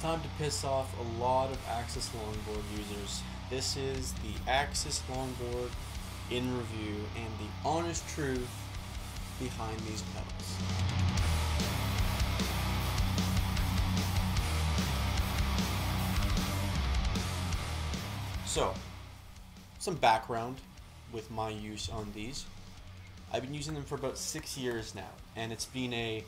time to piss off a lot of Axis longboard users. This is the Axis longboard in review and the honest truth behind these pedals. So, some background with my use on these. I've been using them for about six years now, and it's been a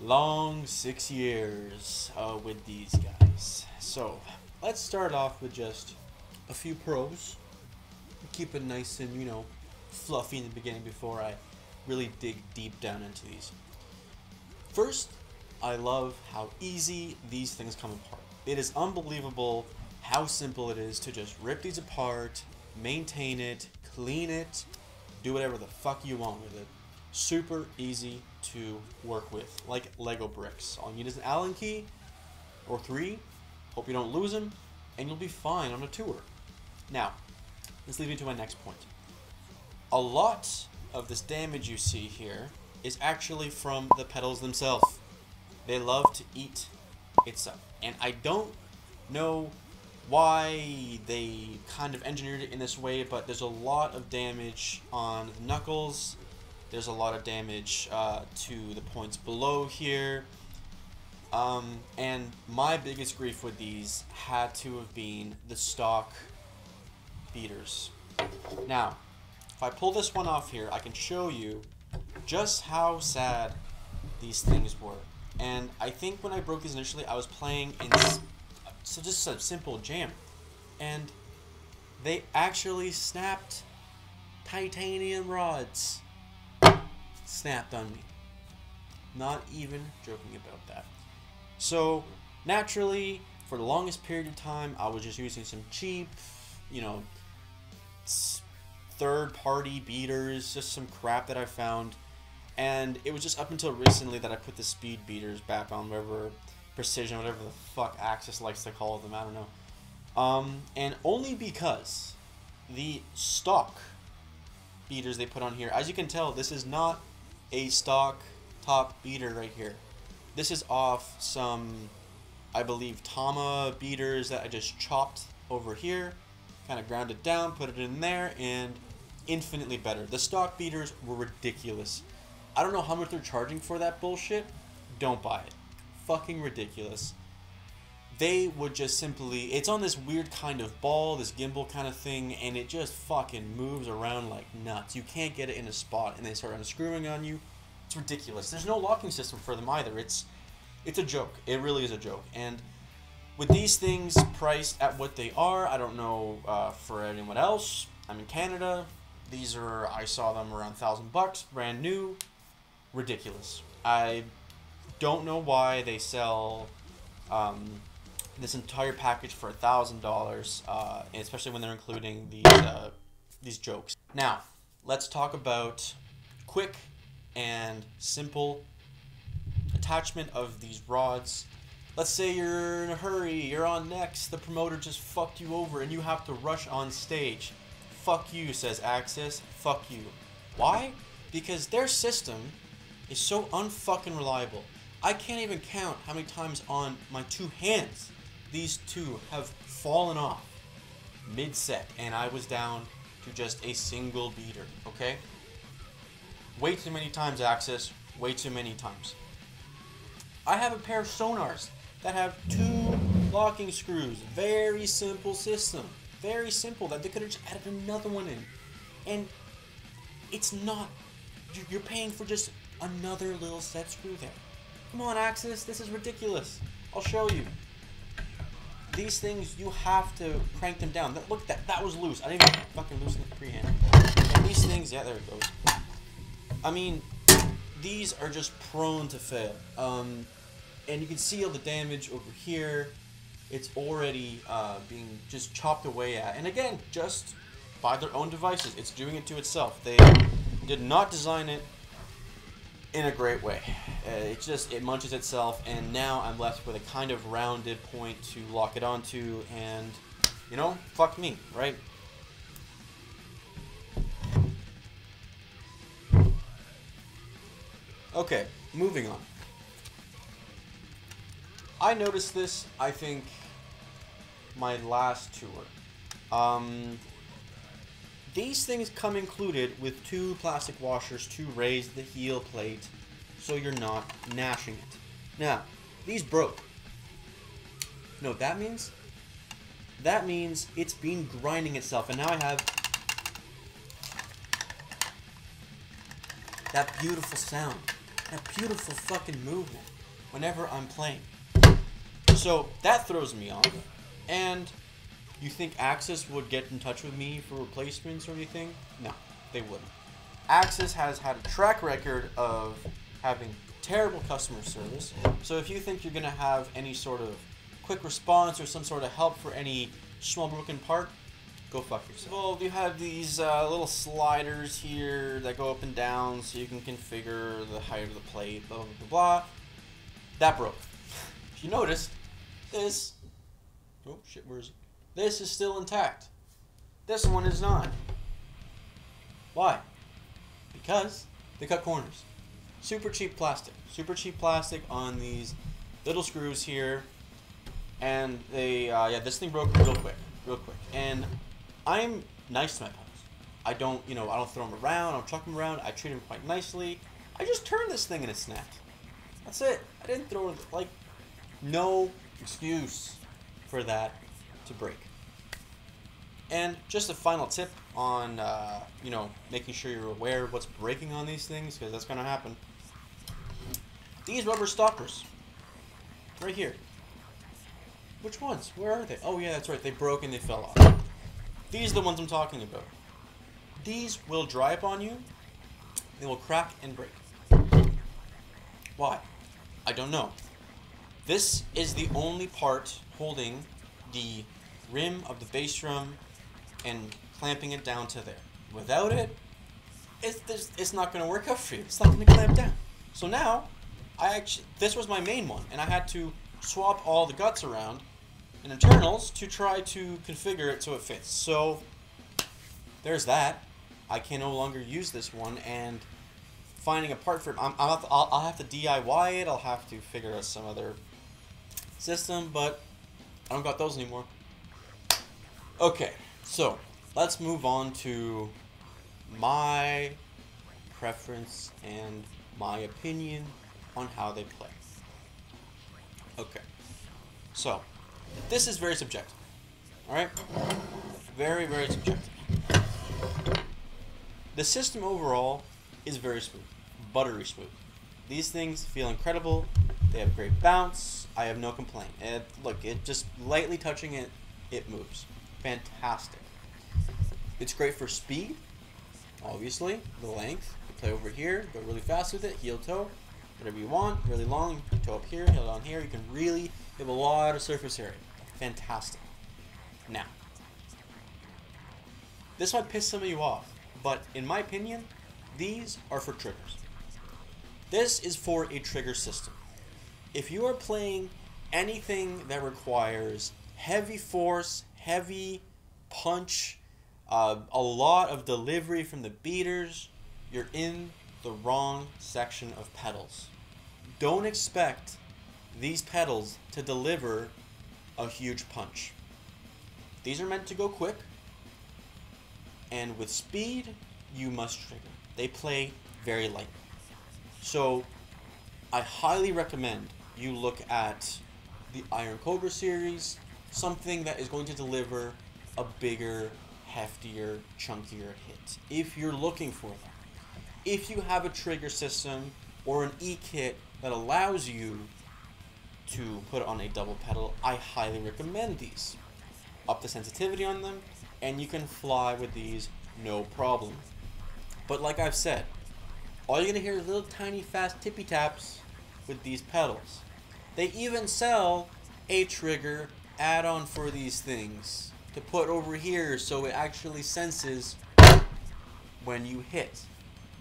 long six years uh, with these guys. So, let's start off with just a few pros. Keep it nice and, you know, fluffy in the beginning before I really dig deep down into these. First, I love how easy these things come apart. It is unbelievable how simple it is to just rip these apart, maintain it, clean it, do whatever the fuck you want with it. Super easy to work with, like Lego bricks. All you need is an Allen key or three. Hope you don't lose them, and you'll be fine on a tour. Now, this leads me to my next point. A lot of this damage you see here is actually from the pedals themselves. They love to eat itself. And I don't know why they kind of engineered it in this way, but there's a lot of damage on the knuckles. There's a lot of damage uh, to the points below here. Um, and my biggest grief with these had to have been the stock beaters. Now, if I pull this one off here, I can show you just how sad these things were. And I think when I broke these initially, I was playing in so just a simple jam, and they actually snapped titanium rods. Snapped on me. Not even joking about that. So naturally, for the longest period of time, I was just using some cheap, you know, third-party beaters, just some crap that I found. And it was just up until recently that I put the speed beaters back on, whatever precision, whatever the fuck Axis likes to call them. I don't know. Um, and only because the stock beaters they put on here, as you can tell, this is not a stock top beater right here. This is off some, I believe, Tama beaters that I just chopped over here, kind of ground it down, put it in there, and infinitely better. The stock beaters were ridiculous. I don't know how much they're charging for that bullshit. Don't buy it fucking ridiculous. They would just simply, it's on this weird kind of ball, this gimbal kind of thing, and it just fucking moves around like nuts. You can't get it in a spot, and they start unscrewing on you. It's ridiculous. There's no locking system for them either. It's, it's a joke. It really is a joke. And with these things priced at what they are, I don't know uh, for anyone else. I'm in Canada. These are, I saw them around thousand bucks, brand new. Ridiculous. I don't know why they sell um, this entire package for a thousand dollars, uh, especially when they're including these uh, these jokes. Now, let's talk about quick and simple attachment of these rods. Let's say you're in a hurry, you're on next, the promoter just fucked you over, and you have to rush on stage. Fuck you, says Axis. Fuck you. Why? Because their system is so unfucking reliable. I can't even count how many times on my two hands these two have fallen off mid set and I was down to just a single beater, okay? Way too many times Axis, way too many times. I have a pair of Sonors that have two locking screws. Very simple system. Very simple that they could have just added another one in. And it's not, you're paying for just another little set screw there. Come on, Axis, this is ridiculous. I'll show you. These things, you have to crank them down. Look, at that that was loose. I didn't even fucking loosen it freehand. And these things, yeah, there it goes. I mean, these are just prone to fail. Um, and you can see all the damage over here. It's already uh, being just chopped away at. And again, just by their own devices. It's doing it to itself. They did not design it in a great way. Uh, it just it munches itself, and now I'm left with a kind of rounded point to lock it onto, and you know, fuck me, right? Okay, moving on. I noticed this. I think my last tour. Um, these things come included with two plastic washers to raise the heel plate so you're not gnashing it. Now, these broke. You know what that means? That means it's been grinding itself, and now I have that beautiful sound, that beautiful fucking movement whenever I'm playing. So that throws me off. And you think Axis would get in touch with me for replacements or anything? No, they wouldn't. Axis has had a track record of having terrible customer service. So if you think you're going to have any sort of quick response or some sort of help for any small broken part, go fuck yourself. Well, you have these uh, little sliders here that go up and down so you can configure the height of the plate, blah, blah, blah, blah. That broke. if you noticed, this, oh shit, where is it? This is still intact. This one is not. Why? Because they cut corners. Super cheap plastic. Super cheap plastic on these little screws here. And they, uh, yeah, this thing broke real quick. Real quick. And I'm nice to my pedals. I don't, you know, I don't throw them around. I don't chuck them around. I treat them quite nicely. I just turned this thing and it snapped. That's it. I didn't throw it, like, no excuse for that to break. And just a final tip on, uh, you know, making sure you're aware of what's breaking on these things, because that's going to happen. These rubber stoppers, right here. Which ones? Where are they? Oh yeah, that's right. They broke and they fell off. These are the ones I'm talking about. These will dry up on you. They will crack and break. Why? I don't know. This is the only part holding the rim of the bass drum and clamping it down to there. Without it, it's, it's not going to work out for you. It's not going to clamp down. So now, I actually this was my main one, and I had to swap all the guts around and internals to try to configure it so it fits. So there's that. I can no longer use this one, and finding a part for it, I'm, I'll, I'll, I'll have to DIY it. I'll have to figure out some other system, but I don't got those anymore. Okay, so let's move on to my preference and my opinion on how they play. Okay, so this is very subjective. Alright? Very, very subjective. The system overall is very smooth, buttery smooth. These things feel incredible. They have great bounce. I have no complaint. And look, it just lightly touching it, it moves. Fantastic. It's great for speed, obviously. The length. You play over here, go really fast with it, heel toe, whatever you want. Really long, toe up here, heel down here. You can really you have a lot of surface area. Fantastic. Now, this might piss some of you off, but in my opinion, these are for triggers. This is for a trigger system. If you are playing anything that requires heavy force, heavy punch, uh, a lot of delivery from the beaters, you're in the wrong section of pedals. Don't expect these pedals to deliver a huge punch. These are meant to go quick, and with speed, you must trigger. They play very light. So, I highly recommend you look at the Iron Cobra series, something that is going to deliver a bigger, heftier, chunkier hit. If you're looking for that. If you have a trigger system or an E-kit that allows you to put on a double pedal, I highly recommend these. Up the sensitivity on them, and you can fly with these no problem. But like I've said, all you're gonna hear is little tiny fast tippy taps with these pedals. They even sell a trigger add-on for these things to put over here so it actually senses when you hit.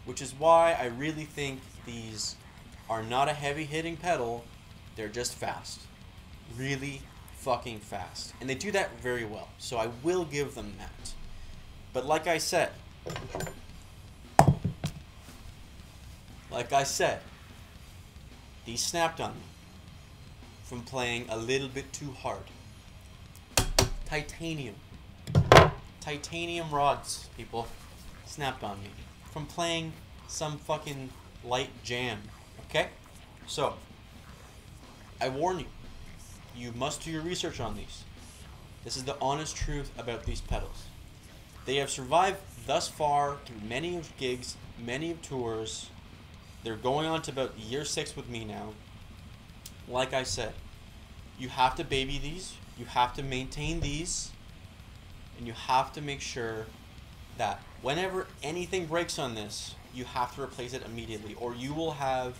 Which is why I really think these are not a heavy hitting pedal, they're just fast. Really fucking fast. And they do that very well. So I will give them that. But like I said, like I said, these snapped on me. from playing a little bit too hard. Titanium. Titanium rods, people, snapped on me from playing some fucking light jam. Okay? So, I warn you, you must do your research on these. This is the honest truth about these pedals. They have survived thus far through many of gigs, many of tours. They're going on to about year six with me now. Like I said, you have to baby these, you have to maintain these, and you have to make sure that whenever anything breaks on this, you have to replace it immediately, or you will have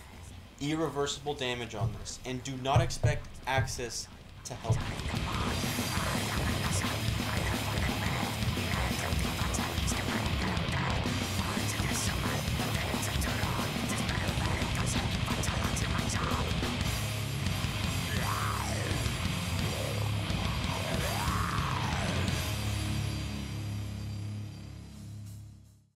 irreversible damage on this. And do not expect Axis to help.